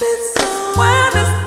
been so when